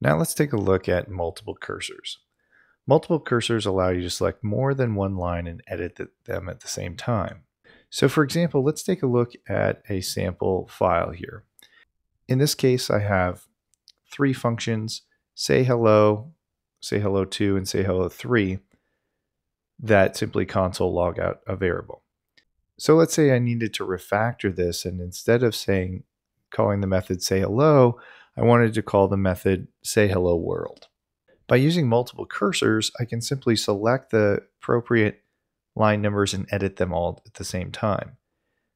Now let's take a look at multiple cursors. Multiple cursors allow you to select more than one line and edit them at the same time. So for example, let's take a look at a sample file here. In this case, I have three functions, say hello, say hello to, and say hello 3, that simply console log out a variable. So let's say I needed to refactor this, and instead of saying calling the method say hello, I wanted to call the method say hello world. By using multiple cursors, I can simply select the appropriate line numbers and edit them all at the same time.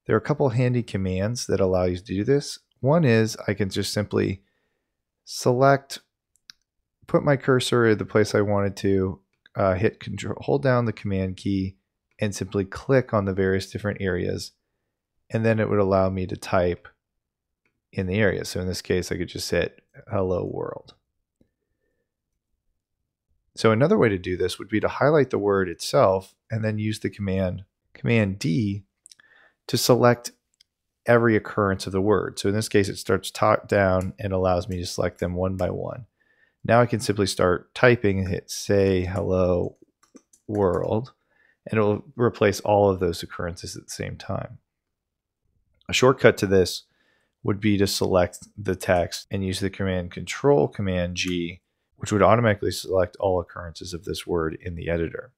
There are a couple handy commands that allow you to do this. One is I can just simply select, put my cursor at the place I wanted to, uh, hit control, hold down the command key, and simply click on the various different areas. And then it would allow me to type in the area. So in this case, I could just hit hello world. So another way to do this would be to highlight the word itself and then use the command command D to select every occurrence of the word. So in this case, it starts top down and allows me to select them one by one. Now I can simply start typing and hit say hello world, and it will replace all of those occurrences at the same time. A shortcut to this would be to select the text and use the command control command G, which would automatically select all occurrences of this word in the editor.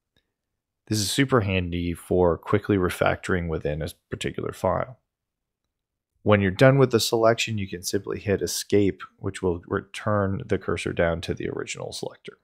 This is super handy for quickly refactoring within a particular file. When you're done with the selection, you can simply hit escape, which will return the cursor down to the original selector.